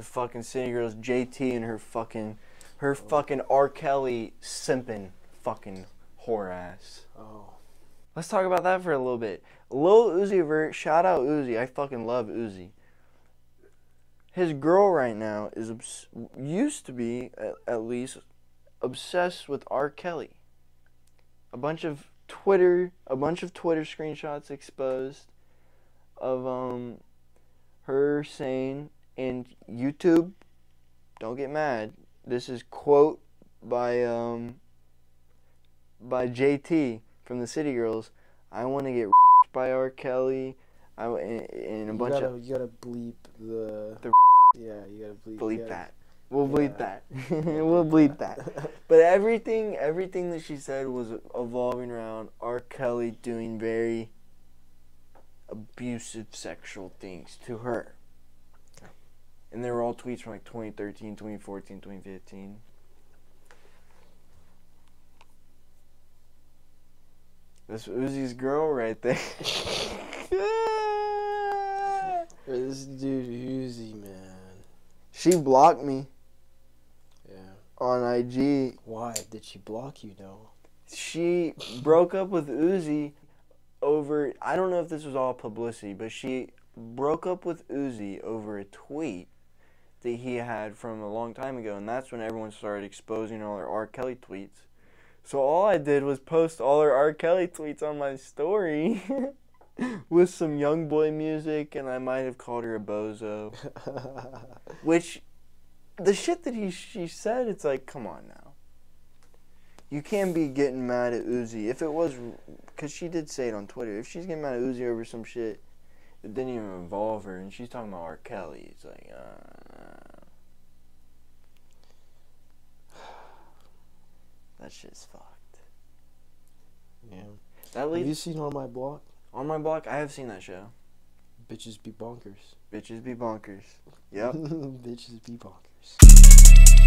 The fucking City Girls, JT and her fucking, her fucking R. Kelly simping fucking whore ass. Oh. Let's talk about that for a little bit. Lil Uzi Vert, shout out Uzi. I fucking love Uzi. His girl right now is obs- used to be at, at least obsessed with R. Kelly. A bunch of Twitter, a bunch of Twitter screenshots exposed of um her saying and YouTube. Don't get mad. This is quote by um by JT from the City Girls. I want to get by R. Kelly. I and, and a You bunch gotta, of you gotta bleep the. The yeah, you gotta bleep. bleep that. We'll bleep Yeah. that. we'll bleep that. But everything, everything that she said was evolving around R. Kelly doing very abusive sexual things to her. And they were all tweets from like 2013, 2014, 2015. This Uzi's girl right there. this dude Uzi, man. she blocked me Yeah. on IG Why did she block you though? she broke up with Uzi over I don't know if this was all publicity, but she broke up with Uzi over a tweet that he had from a long time ago and that's when everyone started exposing all her R. Kelly tweets. So all I did was post all her R. Kelly tweets on my story with some YoungBoy music and I might have called her a bozo. Which the shit that he she said, it's like, come on now. You can't be getting mad at Uzi. If it was, because she did say it on Twitter, if she's getting mad at Uzi over some shit, it didn't even involve her, and she's talking about R. Kelly. It's like, uh, that shit's fucked. yeah. Um, that Have you seen on my block? on my block. I have seen that show. Bitches be bonkers. Bitches be bonkers. Yep. Bitches be bonkers.